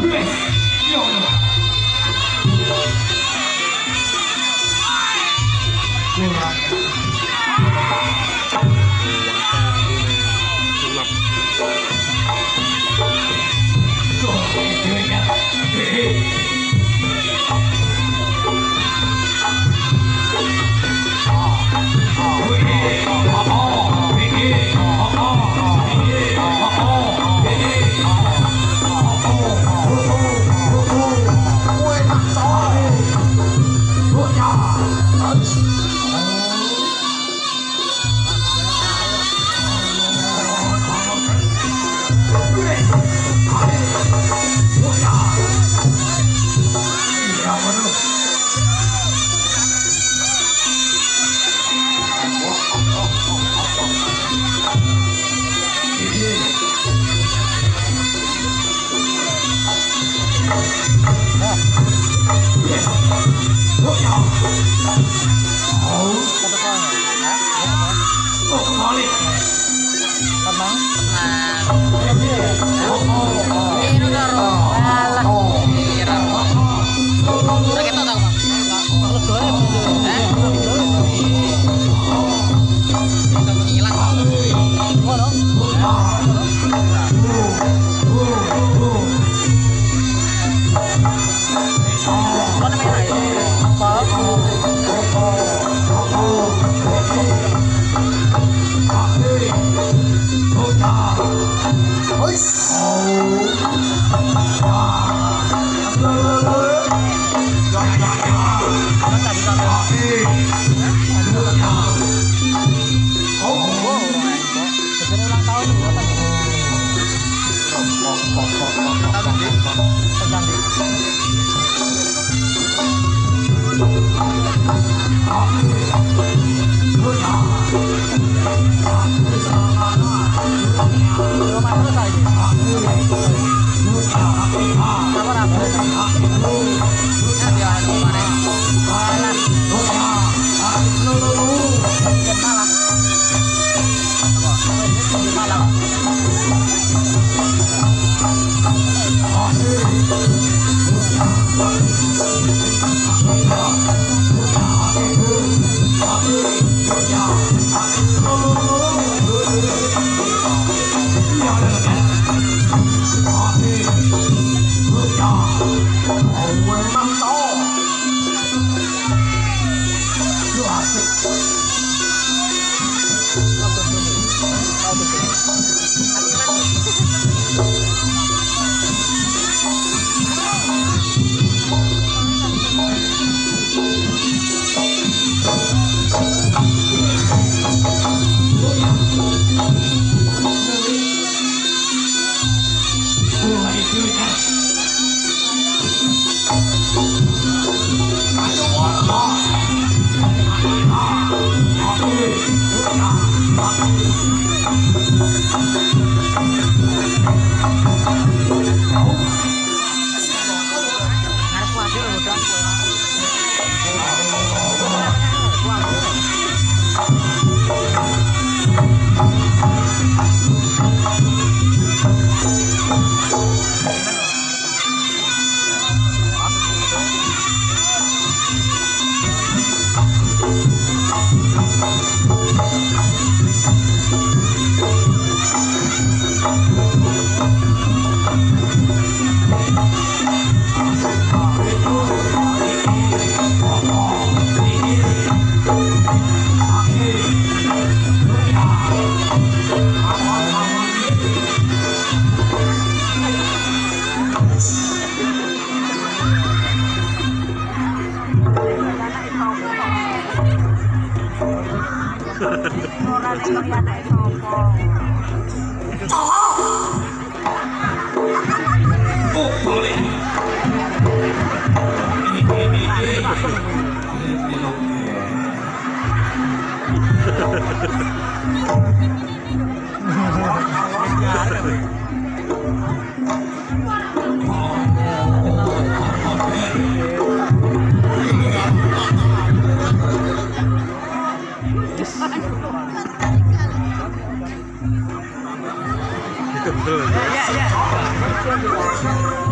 Yes. แล้วมาตั้ง Ha ha ha ha. 对对对。对对对对对对对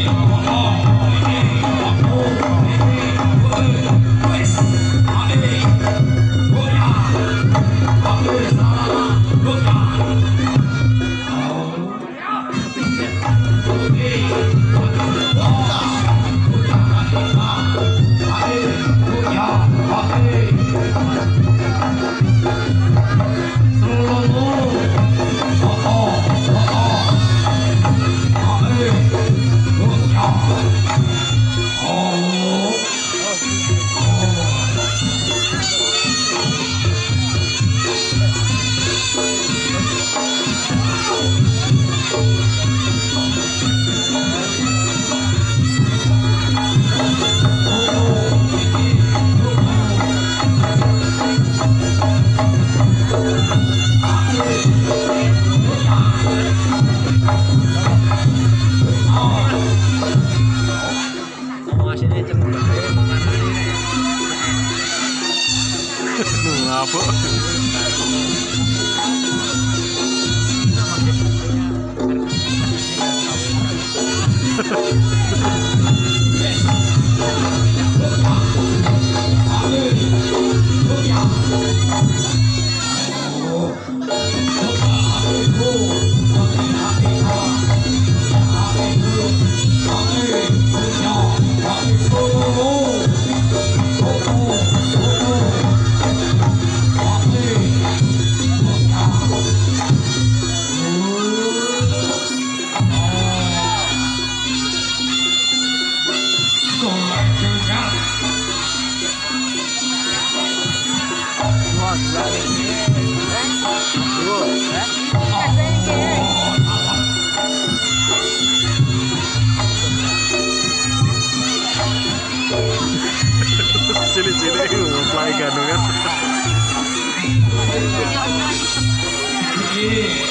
Brasil.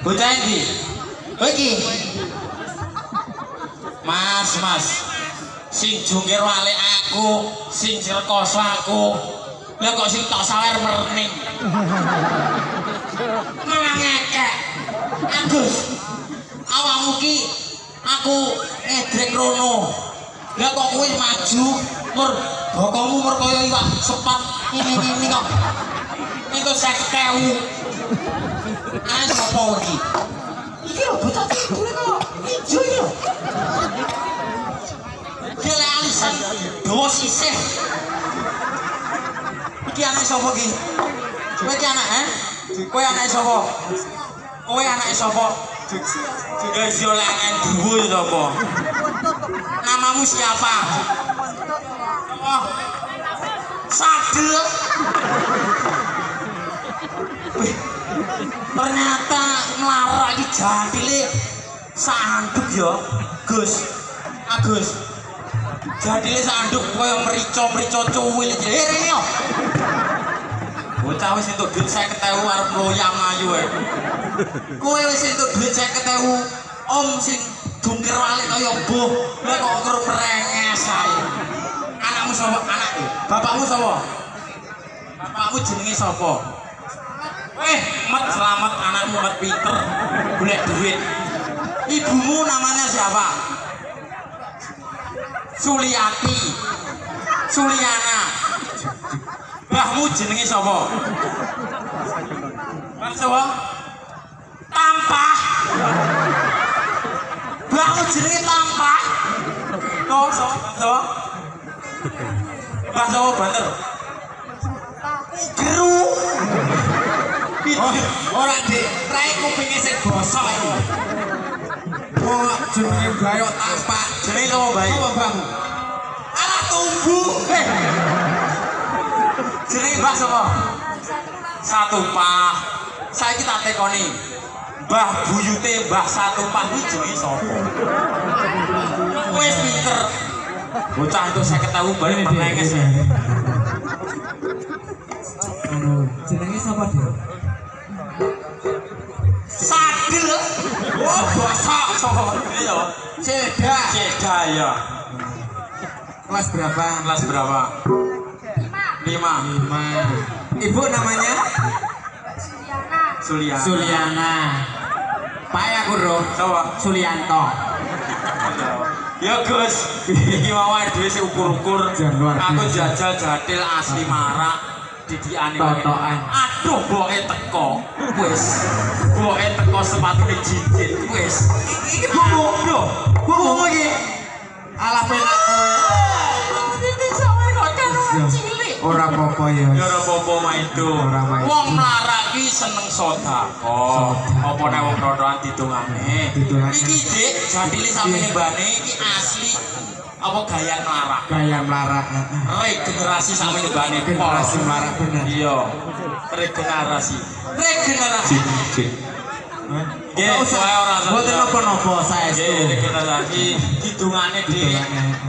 Bocah? Kowe iki. Mas, Mas. Sing jungkir walik aku, sing rekoso aku. Lah kok sing tok sawer merning. Malah ngekek. Agus. Awakmu ki aku ngedrek rono. Lah kok kowe maju mur bokomu mur kaya iwak sepat 아저기 이게 뭐다 노래가 이 저기요 그 안에서 무엇이 있어 이게 안에 저거기 저기 하나 에? 저기 하나 저거 저기 하나 저거 저기 저랑은 누구의 sapa? namamu siapa? Oh, sadel. Ternyata melarak iki jantile sanduk ya Gus Agus jantile sanduk kaya merica-merica cuwil eh rene yo bocah wis entuk duit 50.000 arep loyang ayu ae Kowe wis entuk duit 50.000, Om sing jungkir walik kaya boh. Lah kok kerep merenges ae. Anakmu sapa? Anakku. Bapakmu sapa? Bapakmu jenenge sapa? Eh, mat selamat anakmu mat pinter. Golek duit. Ibumu namanya siapa? Suliati. Suliana. Mbahmu jenenge sapa? Mbah sapa? Tampah. Mbahmu jenenge Tampah. Sapa? Sapa? Mbah sapa banter? Geru. Oh, ora dik, rae kupinge sing bosok. Oh, jenenge tampak. Jenenge bae? Tumbu. Eh. Jenenge mbah sapa? Satu pah. Saiki tak tekoni. Mbah buyute Mbah Satu Pah kuwi jenenge sapa? Wis pinter. Bocah itu saya ketahui balik menenges jenenge sapa Dik? Oh, bosok sapa? Ini ya. Ceda. Ceda ya. Kelas berapa? Kelas berapa? Lima. Lima. Ibu namanya? Suliana. Suliana. Pak ya Kuro. Sapa? Sulianto. Ya Gus, iki mau dhewe sing ukur-ukur. Aku jajal jatil asli marak didiane Totokan. Aduh, boke teko. Wis. Boke teko sepatune jinjit. Wis. Iki buku, lho. Buku iki. Alah penak Ini sampe kok kan cilik. Ora apa-apa ya. Ora apa-apa maido. Ora maido. Wong mlarak ki seneng. Sedekah. Apa nek wong rodoan. Didongane. Iki Dik, jadile sampe mbane iki asli apa gaya mlarak. Gaya melarat. Regenerasi sampe mbane Generasi melarat bener. Iya. Regenerasi. Regenerasi. Nggih, wae ora. Mboten napa-napa saya Nggih, didungane Dik. Didungane.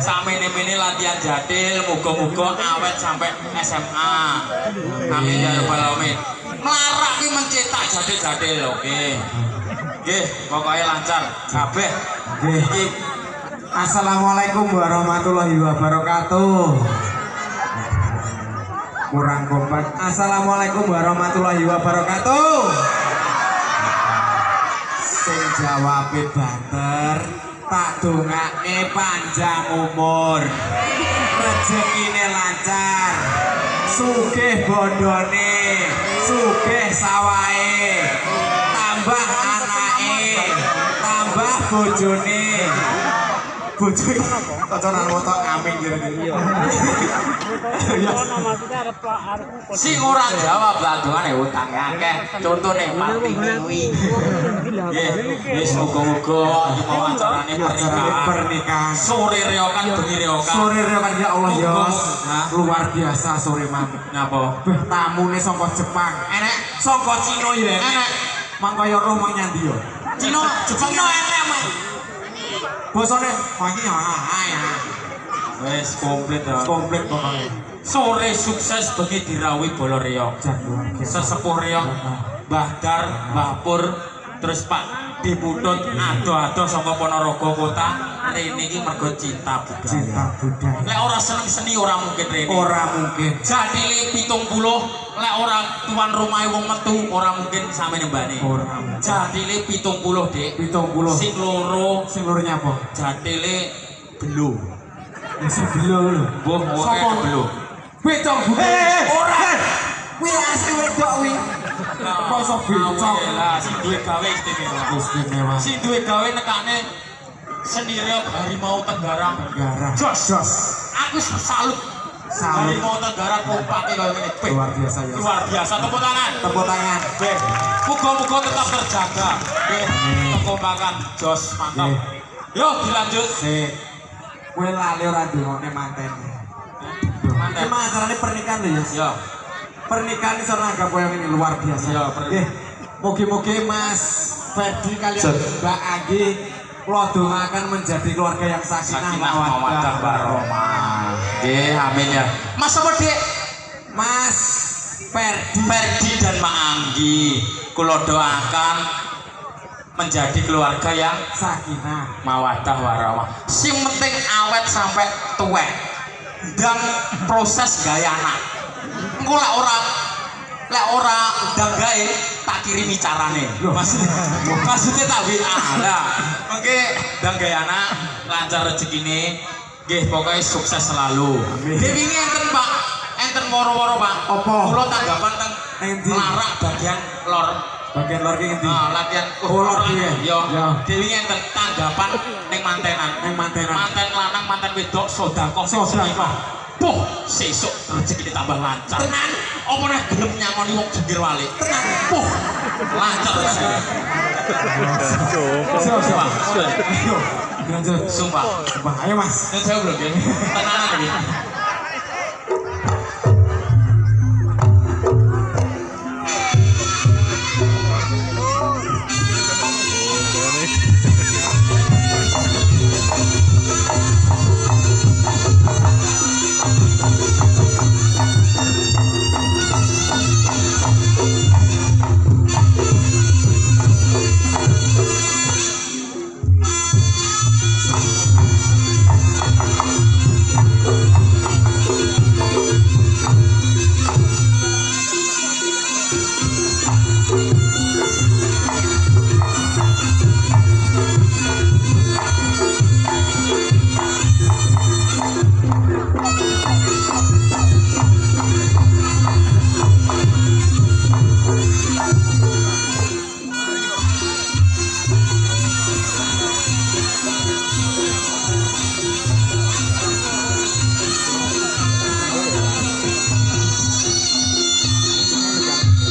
Samene-mene latihan jatil, muga-muga awet sampai SMA. Amin ya rabbal alamin. Melarak ki mencetak jatil-jatil, oke. Nggih, pokoknya lancar kabeh. Nggih. Iki Assalamualaikum warahmatullahi wabarakatuh. Kurang kompak. Assalamualaikum warahmatullahi wabarakatuh. Sing jawabe banter, tak dongake panjang umur. Rezekine lancar. Sugih bondone, sugih sawahe. Tambah anake, tambah bojone. Bojo iki koconan moto amin jare. sing ora jawab landungane utange akeh. Contone mati kuwi. Wis muga-muga acarane pernikahan. Sore reokan bengi reokan. Sore rekan ya Allah ya. Luar biasa sore mang. Napa? Tamune saka Jepang. Enek Saka Cina ya. Enek. Mang kaya roh mang nyandi yo. Cina, Jepang Cina enek mah. Bosone pagi ya. ah, ya. Wis komplit ya. Komplit pokoknya. Sore sukses bengi dirawi bola reok. Sesepuh reok, Mbah Dar, Mbah Pur, terus Pak diputut ado-ado saka Ponorogo kota. Rene iki mergo cinta budaya. Cinta budaya. Lek ora seneng seni ora mungkin rene. Ora mungkin. Jadile 70 lek ora tuan rumah wong metu ora mungkin sampe mbane. Ora. Jadile 70, Dik. 70. Sing loro Sing loro nyapa? jadile belu. Sing belo lho. Mbah Sapa? wae belu. Becok bu. Ora. Kuwi asli wedok kuwi. Masa becok. Lah sing duwe gawe istimewa. Istimewa. Sing duwe gawe nekane sendiri harimau Tenggara. Garah. Jos. Jos. Aku salut. Salut. Harimau Tenggara kompake kaya ngene. Luar biasa ya. Luar biasa tepuk tangan. Tepuk tangan. Beh, muga-muga tetap terjaga. Beh, kekompakan Jos mantap. Yo dilanjut. Sik. Kowe lali ora ndongone manten. Manten. Emang acarane pernikahan lho ya. Yo. Pernikahan iso nanggap koyo ngene luar biasa. Pernikahan. Nggih. Mugi-mugi Mas Ferdi kalian Mbak Anggi kula dongaken menjadi keluarga yang sakinah mawaddah warahmah. Nggih, amin ya. Mas apa, Dik? Mas Ferdi Ferdi dan Mak Anggi kula doakan menjadi keluarga yang Sakinah. mawadah warahmah sing penting awet sampai tuwek dan proses gaya anak engko lek ora lek ora ndang gawe tak kirimi carane Mas maksudnya tak WA lah mengke ndang gawe anak lancar rezekine nggih pokoknya sukses selalu. Dewi ini enten Pak enten moro-moro Pak Apa? kula tanggapan teng larak bagian lor Bagian lor ki ngendi? Ah, latihan Oh, lor ki ya? Yo, Ya. dewi enten tanggapan ning mantenan. Ning mantenan. Manten lanang, manten wedok, sedekah Sedekah. Puh, sesuk rezeki ditambah lancar. Tenan. Apa nek gelem nyangoni wong jengger wali? Tenan. Puh, lancar. Sumpah, sumpah. Sumpah. Ayo Mas. Saya belum ya. Tenanan iki.